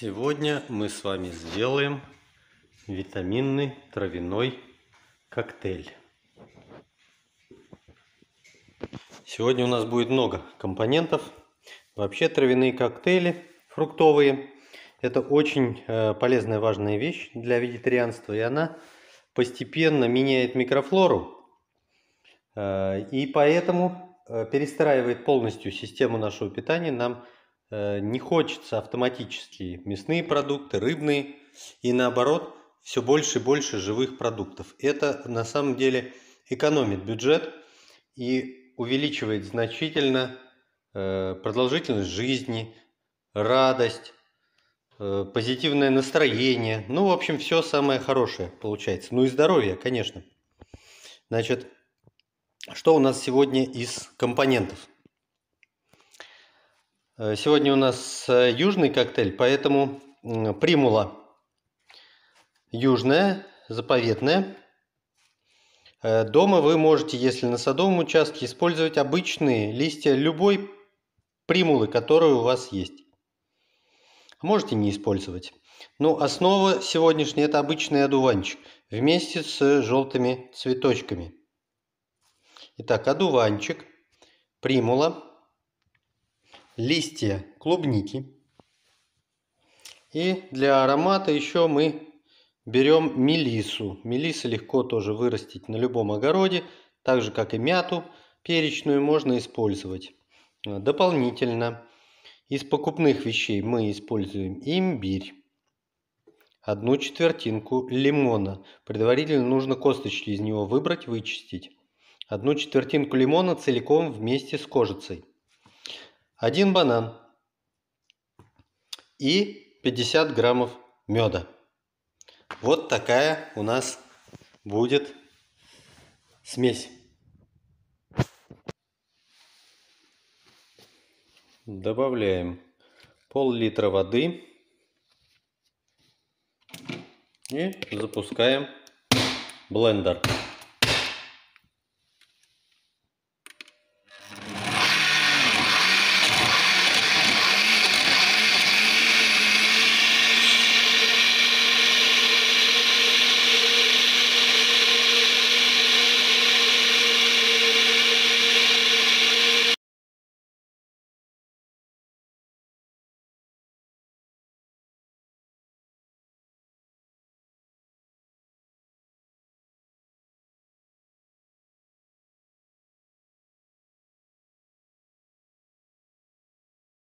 Сегодня мы с вами сделаем витаминный травяной коктейль. Сегодня у нас будет много компонентов. Вообще травяные коктейли фруктовые – это очень э, полезная, важная вещь для вегетарианства. И она постепенно меняет микрофлору. Э, и поэтому э, перестраивает полностью систему нашего питания. Нам не хочется автоматически мясные продукты, рыбные и наоборот все больше и больше живых продуктов. Это на самом деле экономит бюджет и увеличивает значительно э, продолжительность жизни, радость, э, позитивное настроение. Ну, в общем, все самое хорошее получается. Ну и здоровье, конечно. Значит, что у нас сегодня из компонентов? Э, сегодня у нас э, южный коктейль, поэтому примула южная, заповедная. Э, дома вы можете, если на садовом участке, использовать обычные листья любой примулы, которая у вас есть. Можете не использовать. Но основа сегодняшняя это обычный одуванчик вместе с желтыми цветочками. Итак, одуванчик, примула, листья клубники. И для аромата еще мы берем мелису. Мелиса легко тоже вырастить на любом огороде, так же как и мяту перечную можно использовать. Дополнительно из покупных вещей мы используем имбирь, одну четвертинку лимона. Предварительно нужно косточки из него выбрать, вычистить. Одну четвертинку лимона целиком вместе с кожицей один банан и 50 граммов меда. Вот такая у нас будет смесь. Добавляем пол-литра воды и запускаем блендер.